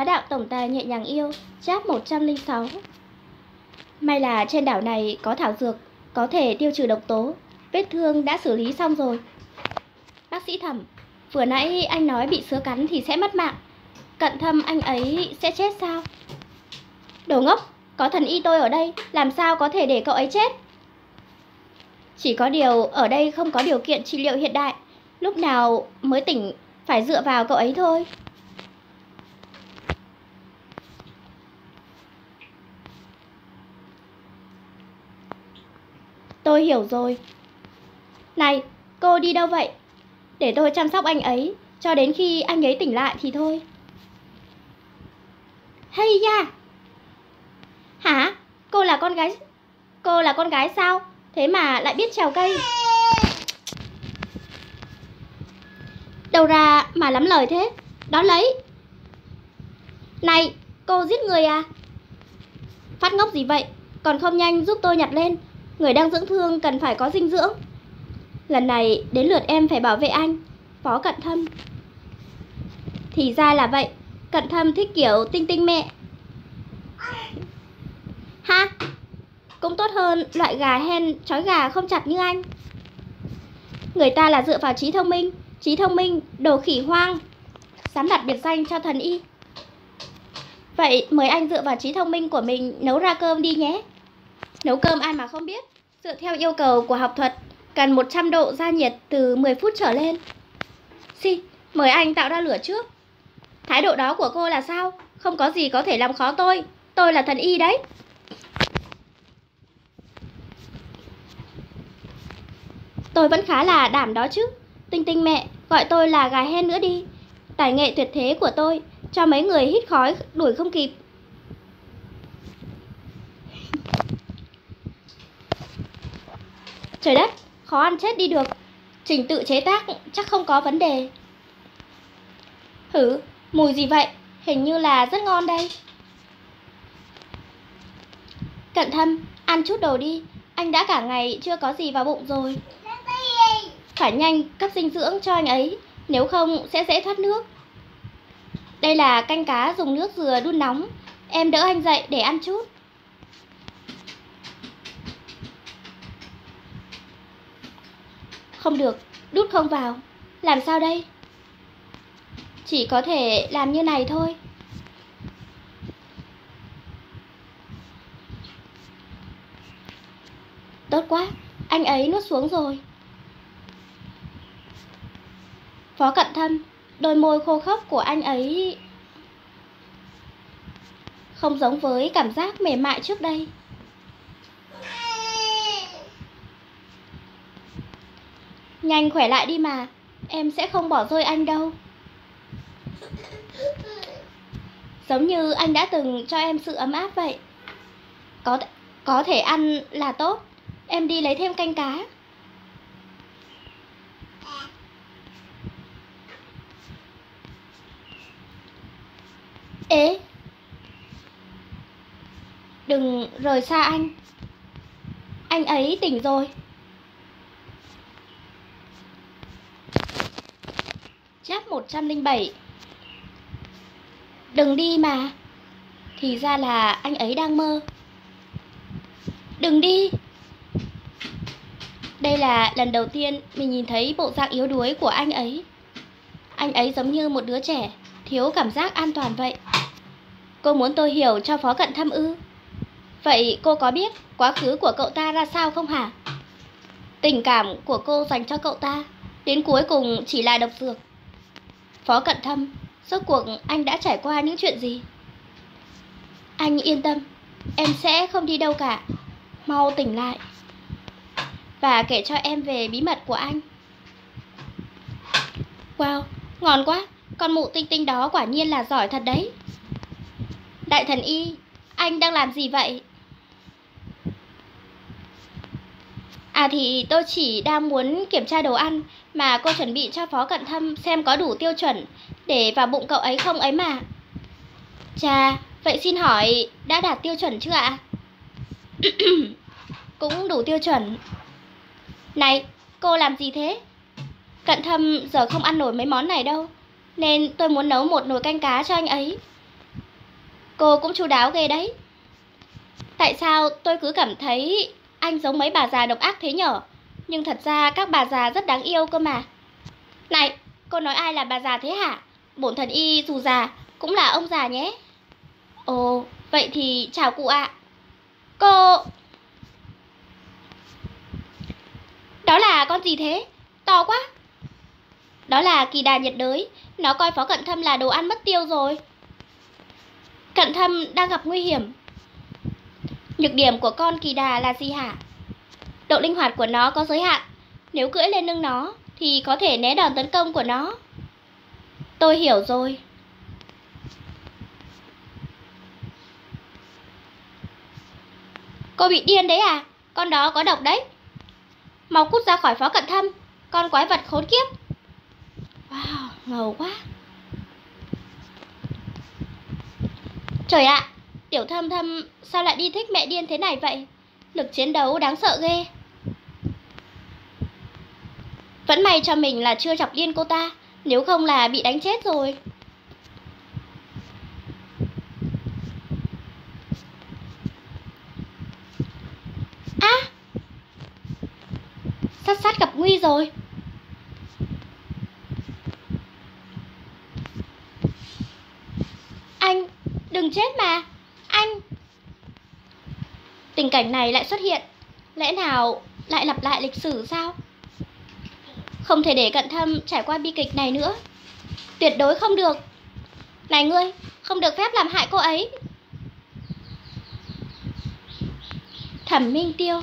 Bá đạo tổng tài nhẹ nhàng yêu, cháp 106. May là trên đảo này có thảo dược, có thể tiêu trừ độc tố, vết thương đã xử lý xong rồi. Bác sĩ thẩm, vừa nãy anh nói bị sứa cắn thì sẽ mất mạng. Cận thâm anh ấy sẽ chết sao? Đồ ngốc, có thần y tôi ở đây, làm sao có thể để cậu ấy chết? Chỉ có điều ở đây không có điều kiện trị liệu hiện đại, lúc nào mới tỉnh phải dựa vào cậu ấy thôi. Tôi hiểu rồi. Này, cô đi đâu vậy? Để tôi chăm sóc anh ấy, cho đến khi anh ấy tỉnh lại thì thôi. Hay da! Hả? Cô là con gái... Cô là con gái sao? Thế mà lại biết trèo cây. Đầu ra mà lắm lời thế. Đó lấy. Này, cô giết người à? Phát ngốc gì vậy? Còn không nhanh giúp tôi nhặt lên. Người đang dưỡng thương cần phải có dinh dưỡng. Lần này đến lượt em phải bảo vệ anh. Phó cận thâm. Thì ra là vậy. Cận thâm thích kiểu tinh tinh mẹ. Ha? Cũng tốt hơn loại gà hen trói gà không chặt như anh. Người ta là dựa vào trí thông minh, trí thông minh, đồ khỉ hoang. Dám đặt biệt danh cho thần y. Vậy mời anh dựa vào trí thông minh của mình nấu ra cơm đi nhé. Nấu cơm ai mà không biết, dựa theo yêu cầu của học thuật, cần 100 độ gia nhiệt từ 10 phút trở lên. Si, mời anh tạo ra lửa trước. Thái độ đó của cô là sao? Không có gì có thể làm khó tôi. Tôi là thần y đấy. Tôi vẫn khá là đảm đó chứ. Tinh tinh mẹ, gọi tôi là gà hen nữa đi. Tài nghệ tuyệt thế của tôi, cho mấy người hít khói đuổi không kịp. Trời đất, khó ăn chết đi được. Trình tự chế tác chắc không có vấn đề. Hử, mùi gì vậy? Hình như là rất ngon đây. Cận thâm, ăn chút đồ đi. Anh đã cả ngày chưa có gì vào bụng rồi. Phải nhanh cấp dinh dưỡng cho anh ấy, nếu không sẽ dễ thoát nước. Đây là canh cá dùng nước dừa đun nóng. Em đỡ anh dậy để ăn chút. Không được, đút không vào. Làm sao đây? Chỉ có thể làm như này thôi. Tốt quá, anh ấy nuốt xuống rồi. Phó cận thâm, đôi môi khô khốc của anh ấy không giống với cảm giác mềm mại trước đây. Nhanh khỏe lại đi mà, em sẽ không bỏ rơi anh đâu. Giống như anh đã từng cho em sự ấm áp vậy. Có có thể ăn là tốt. Em đi lấy thêm canh cá. Ê Đừng rời xa anh Anh ấy tỉnh rồi Cháp 107 Đừng đi mà. Thì ra là anh ấy đang mơ. Đừng đi. Đây là lần đầu tiên mình nhìn thấy bộ dạng yếu đuối của anh ấy. Anh ấy giống như một đứa trẻ, Thiếu cảm giác an toàn vậy. Cô muốn tôi hiểu cho phó cận thâm ư? Vậy cô có biết quá khứ của cậu ta ra sao không hả? Tình cảm của cô dành cho cậu ta, Đến cuối cùng chỉ là độc dược. Phó cận thâm Rốt cuộc anh đã trải qua những chuyện gì? Anh yên tâm Em sẽ không đi đâu cả Mau tỉnh lại Và kể cho em về bí mật của anh Wow, ngon quá Con mụ tinh tinh đó quả nhiên là giỏi thật đấy Đại thần y, anh đang làm gì vậy? À thì tôi chỉ đang muốn kiểm tra đồ ăn mà cô chuẩn bị cho Phó Cận Thâm xem có đủ tiêu chuẩn để vào bụng cậu ấy không ấy mà. Chà, vậy xin hỏi đã đạt tiêu chuẩn chưa ạ? Cũng đủ tiêu chuẩn. Này, cô làm gì thế? Cận Thâm giờ không ăn nổi mấy món này đâu, nên tôi muốn nấu một nồi canh cá cho anh ấy. Cô cũng chu đáo ghê đấy. Tại sao tôi cứ cảm thấy anh giống mấy bà già độc ác thế nhở? Nhưng thật ra các bà già rất đáng yêu cơ mà. Này, cô nói ai là bà già thế hả? Bổn thần y dù già cũng là ông già nhé. Ồ, vậy thì chào cụ ạ. Cô... Đó là con gì thế? To quá. Đó là kỳ đà nhiệt đới. Nó coi phó cận thâm là đồ ăn mất tiêu rồi. Cận thâm đang gặp nguy hiểm. Nhược điểm của con kỳ đà là gì hả? Độ linh hoạt của nó có giới hạn. Nếu cưỡi lên lưng nó thì có thể né đòn tấn công của nó. Tôi hiểu rồi. Cô bị điên đấy à? Con đó có độc đấy. Mau cút ra khỏi phó cận thâm. Con quái vật khốn kiếp. Wow, ngầu quá. Trời ạ, tiểu thâm thâm sao lại đi thích mẹ điên thế này vậy? Lực chiến đấu đáng sợ ghê. Vẫn may cho mình là chưa chọc điên cô ta, nếu không là bị đánh chết rồi. À! Sát sát gặp nguy rồi. Anh, đừng chết mà. Tình cảnh này lại xuất hiện. Lẽ nào lại lặp lại lịch sử sao? Không thể để cận thâm trải qua bi kịch này nữa. Tuyệt đối không được. Này ngươi, không được phép làm hại cô ấy. Thẩm Minh Tiêu.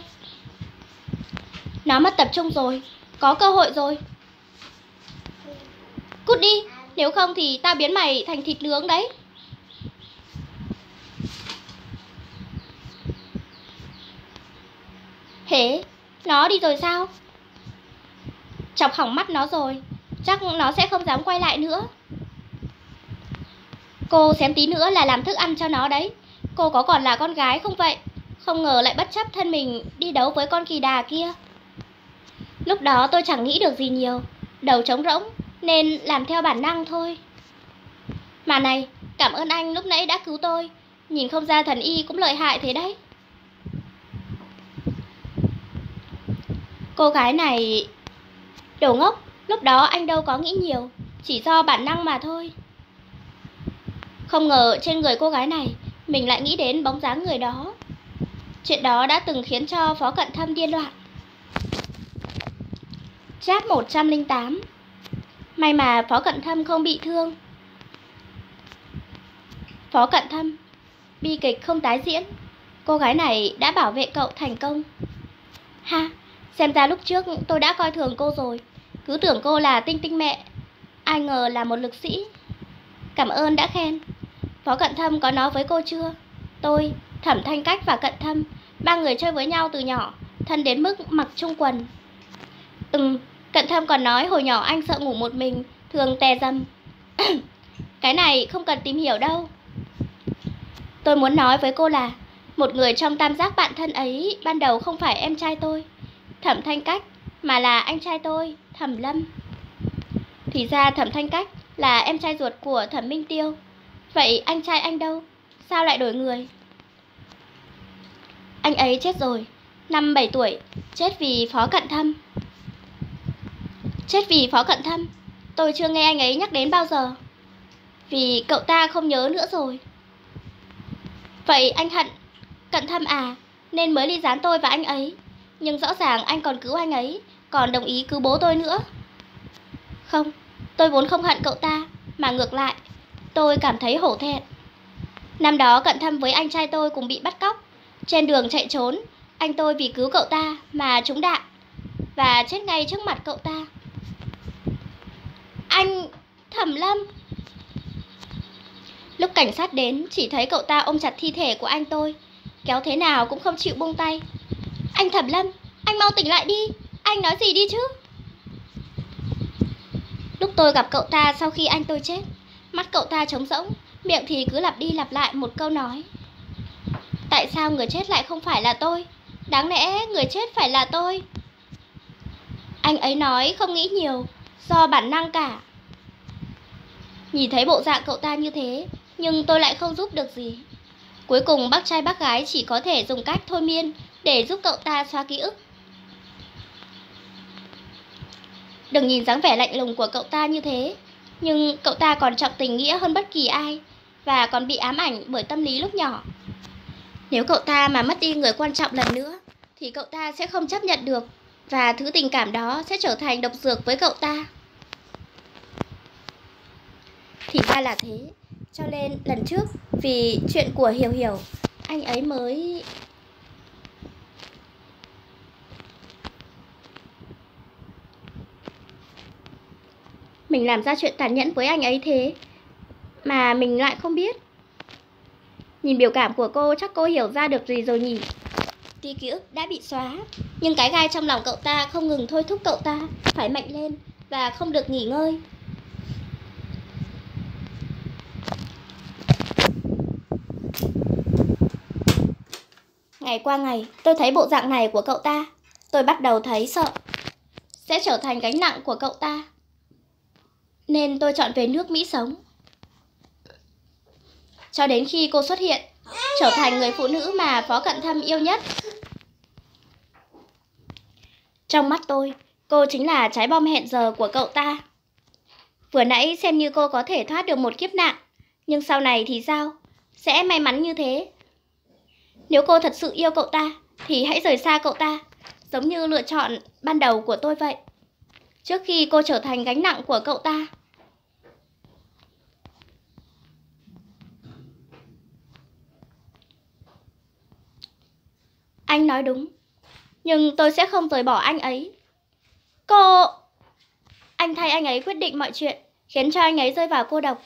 Nó mất tập trung rồi Có cơ hội rồi. Cút đi Nếu không thì ta biến mày thành thịt nướng đấy. Thế Nó đi rồi sao? Chọc hỏng mắt nó rồi, Chắc nó sẽ không dám quay lại nữa. Cô xém tí nữa là làm thức ăn cho nó đấy. Cô có còn là con gái không vậy? Không ngờ lại bất chấp thân mình đi đấu với con kỳ đà kia. Lúc đó tôi chẳng nghĩ được gì nhiều, Đầu trống rỗng Nên làm theo bản năng thôi. Mà này, Cảm ơn anh lúc nãy đã cứu tôi. Nhìn không ra thần y cũng lợi hại thế đấy. Cô gái này Đồ ngốc, lúc đó anh đâu có nghĩ nhiều, chỉ do bản năng mà thôi. Không ngờ trên người cô gái này, mình lại nghĩ đến bóng dáng người đó. Chuyện đó đã từng khiến cho Phó Cận Thâm điên loạn. Cháp 108 May mà Phó Cận Thâm không bị thương. Phó Cận Thâm Bi kịch không tái diễn Cô gái này đã bảo vệ cậu thành công Ha, Xem ra lúc trước tôi đã coi thường cô rồi. Cứ tưởng cô là tinh tinh mẹ Ai ngờ là một lực sĩ. Cảm ơn đã khen. Phó Cận Thâm có nói với cô chưa? Tôi, Thẩm Thanh Cách và Cận Thâm Ba người chơi với nhau từ nhỏ Thân đến mức mặc chung quần. Ừm, Cận Thâm còn nói hồi nhỏ anh sợ ngủ một mình Thường tè dầm. Cái này không cần tìm hiểu đâu. Tôi muốn nói với cô là Một người trong tam giác bạn thân ấy Ban đầu không phải em trai tôi. Thẩm Thanh Cách, mà là anh trai tôi, Thẩm Lâm. Thì ra Thẩm Thanh Cách là em trai ruột của Thẩm Minh Tiêu. Vậy anh trai anh đâu? Sao lại đổi người? Anh ấy chết rồi, năm 7 tuổi, chết vì phó cận thâm. Chết vì phó cận thâm, tôi chưa nghe anh ấy nhắc đến bao giờ. Vì cậu ta không nhớ nữa rồi. Vậy anh hận cận thâm à, nên mới ly gián tôi và anh ấy. Nhưng rõ ràng anh còn cứu anh ấy Còn đồng ý cứu bố tôi nữa. Không, tôi vốn không hận cậu ta Mà ngược lại Tôi cảm thấy hổ thẹn. Năm đó cận thâm với anh trai tôi cùng bị bắt cóc. Trên đường chạy trốn Anh tôi vì cứu cậu ta mà trúng đạn Và chết ngay trước mặt cậu ta. Anh... Thẩm Lâm. Lúc cảnh sát đến Chỉ thấy cậu ta ôm chặt thi thể của anh tôi. Kéo thế nào cũng không chịu buông tay anh Thẩm Lâm, anh mau tỉnh lại đi Anh nói gì đi chứ? Lúc tôi gặp cậu ta sau khi anh tôi chết Mắt cậu ta trống rỗng Miệng thì cứ lặp đi lặp lại một câu nói. Tại sao người chết lại không phải là tôi? Đáng lẽ người chết phải là tôi. Anh ấy nói không nghĩ nhiều Do bản năng cả. Nhìn thấy bộ dạng cậu ta như thế Nhưng tôi lại không giúp được gì. Cuối cùng bác trai bác gái chỉ có thể dùng cách thôi miên để giúp cậu ta xóa ký ức. Đừng nhìn dáng vẻ lạnh lùng của cậu ta như thế, nhưng cậu ta còn trọng tình nghĩa hơn bất kỳ ai và còn bị ám ảnh bởi tâm lý lúc nhỏ. Nếu cậu ta mà mất đi người quan trọng lần nữa, thì cậu ta sẽ không chấp nhận được và thứ tình cảm đó sẽ trở thành độc dược với cậu ta. Thì ra là thế, cho nên lần trước vì chuyện của Hiểu Hiểu, anh ấy mới Mình làm ra chuyện tàn nhẫn với anh ấy thế, Mà mình lại không biết. Nhìn biểu cảm của cô, chắc cô hiểu ra được gì rồi nhỉ? Tuy ký ức đã bị xóa, Nhưng cái gai trong lòng cậu ta không ngừng thôi thúc cậu ta Phải mạnh lên và không được nghỉ ngơi. Ngày qua ngày, tôi thấy bộ dạng này của cậu ta, Tôi bắt đầu thấy sợ, Sẽ trở thành gánh nặng của cậu ta. Nên tôi chọn về nước Mỹ sống cho đến khi cô xuất hiện, trở thành người phụ nữ mà Phó Cận Thâm yêu nhất. Trong mắt tôi, cô chính là trái bom hẹn giờ của cậu ta. Vừa nãy xem như cô có thể thoát được một kiếp nạn, nhưng sau này thì sao? Sẽ may mắn như thế. Nếu cô thật sự yêu cậu ta, thì hãy rời xa cậu ta, giống như lựa chọn ban đầu của tôi vậy. Trước khi cô trở thành gánh nặng của cậu ta. Anh nói đúng. Nhưng tôi sẽ không rời bỏ anh ấy. Cô... Anh thay anh ấy quyết định mọi chuyện, khiến cho anh ấy rơi vào cô độc.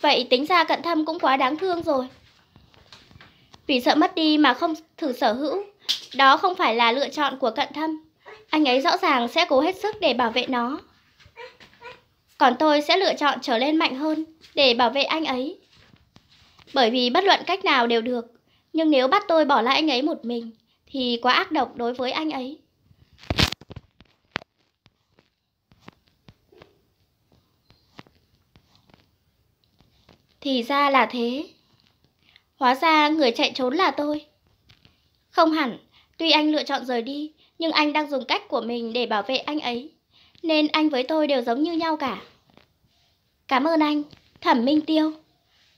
Vậy tính ra cận thâm cũng quá đáng thương rồi. Vì sợ mất đi mà không thử sở hữu, đó không phải là lựa chọn của cận thâm. Anh ấy rõ ràng sẽ cố hết sức để bảo vệ nó. Còn tôi sẽ lựa chọn trở lên mạnh hơn để bảo vệ anh ấy. Bởi vì bất luận cách nào đều được, nhưng nếu bắt tôi bỏ lại anh ấy một mình, thì quá ác độc đối với anh ấy. Thì ra là thế. Hóa ra người chạy trốn là tôi. Không hẳn, tuy anh lựa chọn rời đi, nhưng anh đang dùng cách của mình để bảo vệ anh ấy. Nên anh với tôi đều giống như nhau cả. Cảm ơn anh, Thẩm Minh Tiêu.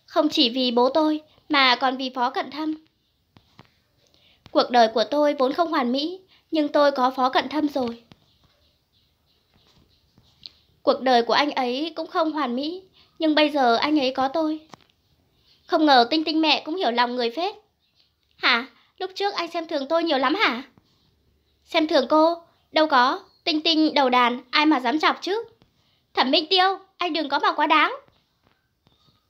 Không chỉ vì bố tôi, mà còn vì Phó Cận Thâm. Cuộc đời của tôi vốn không hoàn mỹ, nhưng tôi có phó cận thâm rồi. Cuộc đời của anh ấy cũng không hoàn mỹ, nhưng bây giờ anh ấy có tôi. Không ngờ Tinh Tinh mẹ cũng hiểu lòng người phết. Hả? Lúc trước anh xem thường tôi nhiều lắm hả? Xem thường cô? Đâu có, Tinh Tinh đầu đàn, ai mà dám chọc chứ? Thẩm Minh Tiêu, anh đừng có mà quá đáng.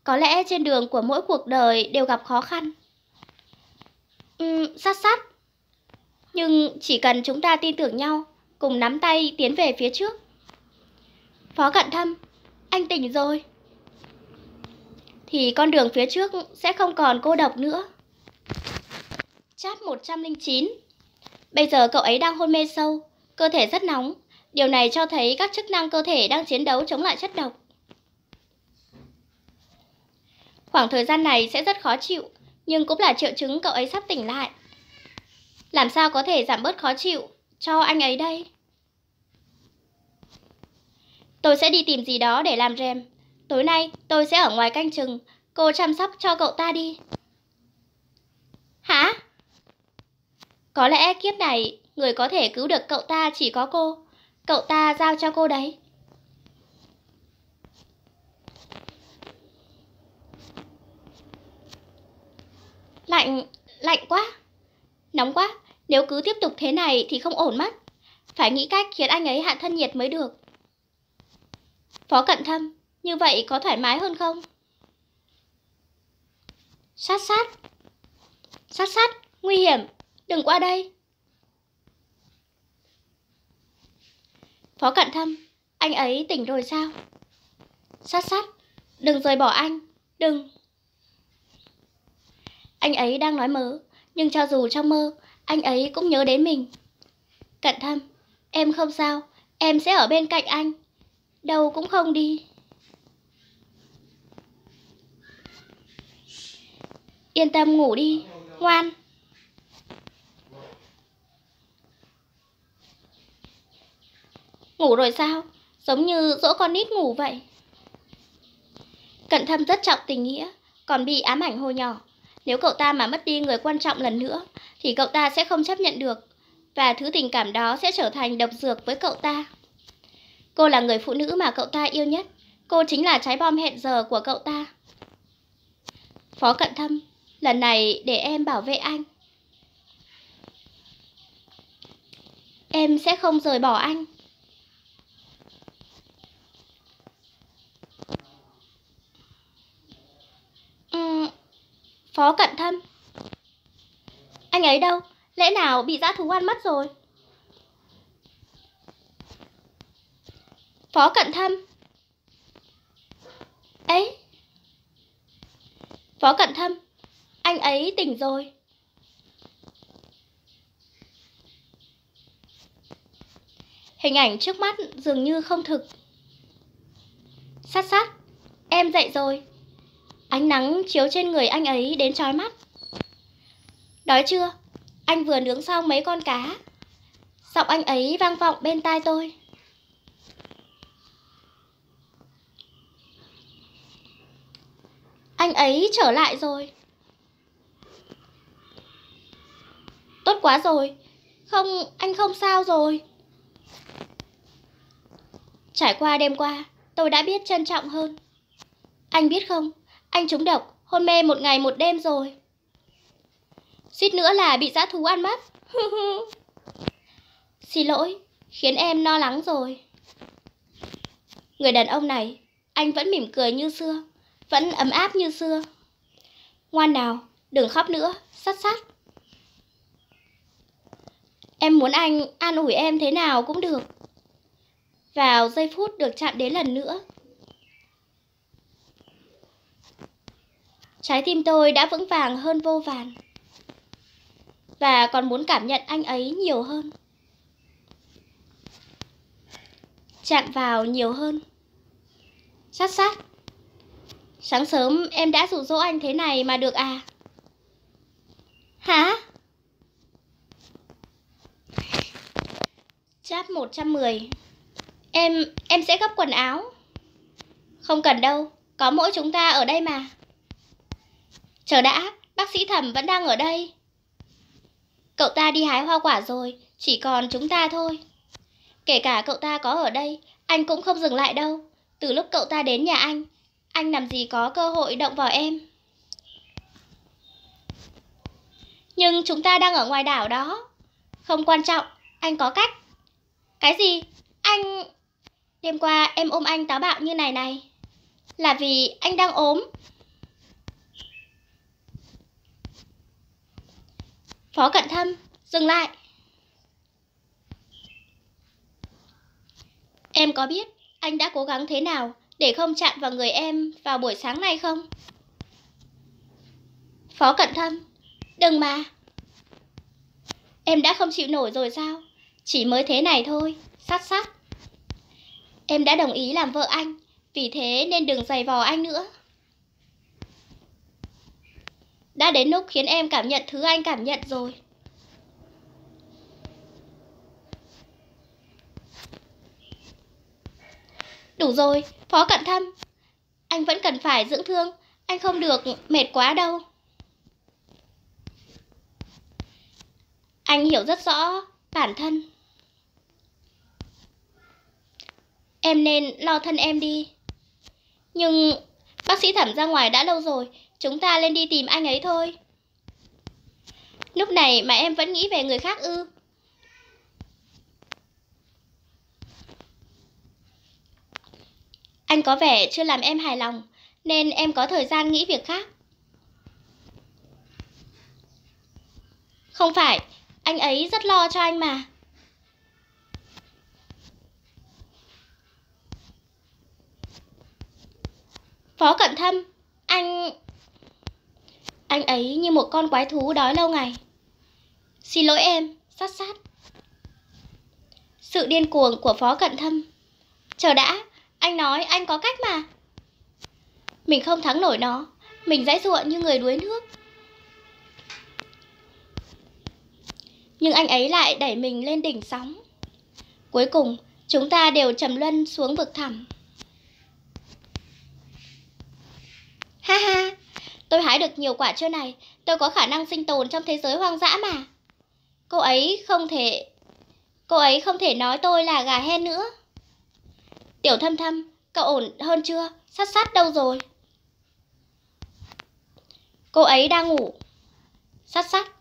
Có lẽ trên đường của mỗi cuộc đời đều gặp khó khăn. Ừ, sát sát. Nhưng chỉ cần chúng ta tin tưởng nhau, cùng nắm tay tiến về phía trước. Phó cận thâm, anh tỉnh rồi. Thì con đường phía trước sẽ không còn cô độc nữa. Chat 109 Bây giờ cậu ấy đang hôn mê sâu, cơ thể rất nóng. Điều này cho thấy các chức năng cơ thể đang chiến đấu chống lại chất độc. Khoảng thời gian này sẽ rất khó chịu nhưng cũng là triệu chứng cậu ấy sắp tỉnh lại. Làm sao có thể giảm bớt khó chịu cho anh ấy đây? Tôi sẽ đi tìm gì đó để làm rèm. Tối nay tôi sẽ ở ngoài canh chừng, cô chăm sóc cho cậu ta đi. Hả? Có lẽ kiếp này người có thể cứu được cậu ta chỉ có cô. Cậu ta giao cho cô đấy. Lạnh, lạnh quá. Nóng quá, nếu cứ tiếp tục thế này thì không ổn mất. Phải nghĩ cách khiến anh ấy hạ thân nhiệt mới được. Phó cận thâm, như vậy có thoải mái hơn không? Sát sát. Sát sát, nguy hiểm, đừng qua đây. Phó cận thâm, anh ấy tỉnh rồi sao? Sát sát, đừng rời bỏ anh, đừng. Anh ấy đang nói mớ, nhưng cho dù trong mơ, anh ấy cũng nhớ đến mình. Cận thâm, em không sao, em sẽ ở bên cạnh anh. Đâu cũng không đi. Yên tâm ngủ đi, ngoan. Ngủ rồi sao? Giống như dỗ con nít ngủ vậy. Cận thâm rất trọng tình nghĩa, còn bị ám ảnh hồi nhỏ. Nếu cậu ta mà mất đi người quan trọng lần nữa, thì cậu ta sẽ không chấp nhận được. Và thứ tình cảm đó sẽ trở thành độc dược với cậu ta. Cô là người phụ nữ mà cậu ta yêu nhất. Cô chính là trái bom hẹn giờ của cậu ta. Phó cận thâm, lần này để em bảo vệ anh. Em sẽ không rời bỏ anh. Ừ, Phó cận thâm. Anh ấy đâu? Lẽ nào bị dã thú ăn mất rồi? Phó cận thâm. Ấy. Phó cận thâm. Anh ấy tỉnh rồi. Hình ảnh trước mắt dường như không thực. Sát sát, em dậy rồi. Ánh nắng chiếu trên người anh ấy đến trói mắt. Đói chưa? Anh vừa nướng xong mấy con cá. Giọng anh ấy vang vọng bên tai tôi. Anh ấy trở lại rồi. Tốt quá rồi. Không, anh không sao rồi. Trải qua đêm qua, tôi đã biết trân trọng hơn. Anh biết không, anh trúng độc, hôn mê một ngày một đêm rồi. Suýt nữa là bị dã thú ăn mất. Xin lỗi, khiến em lo lắng rồi. Người đàn ông này, anh vẫn mỉm cười như xưa, vẫn ấm áp như xưa. Ngoan nào, đừng khóc nữa, sát sát. Em muốn anh an ủi em thế nào cũng được. Vào giây phút được chạm đến lần nữa. Trái tim tôi đã vững vàng hơn vô vàn. Và còn muốn cảm nhận anh ấy nhiều hơn. Chạm vào nhiều hơn. Sát sát. Sáng sớm em đã dụ dỗ anh thế này mà được à? Hả? Chap 110 Em, em sẽ gấp quần áo Không cần đâu, có mỗi chúng ta ở đây mà Chờ đã, bác sĩ thẩm vẫn đang ở đây. Cậu ta đi hái hoa quả rồi, chỉ còn chúng ta thôi. Kể cả cậu ta có ở đây, anh cũng không dừng lại đâu. Từ lúc cậu ta đến nhà anh, anh làm gì có cơ hội động vào em. Nhưng chúng ta đang ở ngoài đảo đó. Không quan trọng, anh có cách. Cái gì? Anh... Đêm qua em ôm anh táo bạo như này này. Là vì anh đang ốm. Phó cận thâm, dừng lại Em có biết anh đã cố gắng thế nào để không chạm vào người em vào buổi sáng nay không? Phó cận thâm, đừng mà Em đã không chịu nổi rồi sao? Chỉ mới thế này thôi, sát sát Em đã đồng ý làm vợ anh, vì thế nên đừng giày vò anh nữa. Đã đến lúc khiến em cảm nhận thứ anh cảm nhận rồi. Đủ rồi, Phó Cận Thâm. Anh vẫn cần phải dưỡng thương, anh không được mệt quá đâu. Anh hiểu rất rõ bản thân. Em nên lo thân em đi. Nhưng bác sĩ thẩm ra ngoài đã lâu rồi, chúng ta lên đi tìm anh ấy thôi. Lúc này mà em vẫn nghĩ về người khác ư. Anh có vẻ chưa làm em hài lòng, nên em có thời gian nghĩ việc khác. Không phải, anh ấy rất lo cho anh mà. Phó Cận Thâm, anh... Anh ấy như một con quái thú đói lâu ngày. Xin lỗi em, sát sát. Sự điên cuồng của Phó Cận Thâm. Chờ đã, anh nói anh có cách mà. Mình không thắng nổi nó, mình dãy ruộng như người đuối nước. Nhưng anh ấy lại đẩy mình lên đỉnh sóng. Cuối cùng, chúng ta đều trầm luân xuống vực thẳm. Ha ha, tôi hái được nhiều quả chưa này, tôi có khả năng sinh tồn trong thế giới hoang dã mà. Cô ấy không thể... Cô ấy không thể nói tôi là gà hen nữa. Tiểu thâm thâm, cậu ổn hơn chưa? Sát sát đâu rồi? Cô ấy đang ngủ. Sát sát.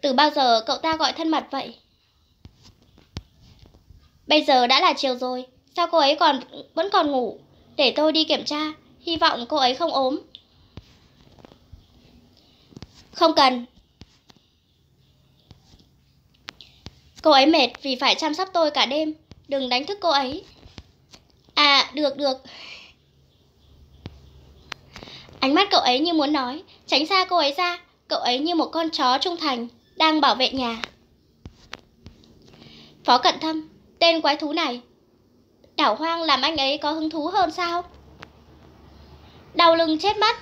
Từ bao giờ cậu ta gọi thân mật vậy? Bây giờ đã là chiều rồi, sao cô ấy còn vẫn còn ngủ? Để tôi đi kiểm tra, hy vọng cô ấy không ốm. Không cần. Cô ấy mệt vì phải chăm sóc tôi cả đêm, đừng đánh thức cô ấy. À, được được. Ánh mắt cậu ấy như muốn nói, tránh xa cô ấy ra, cậu ấy như một con chó trung thành, đang bảo vệ nhà. Phó Cận Thâm, tên quái thú này. Đảo hoang làm anh ấy có hứng thú hơn sao? Đau lưng chết mất.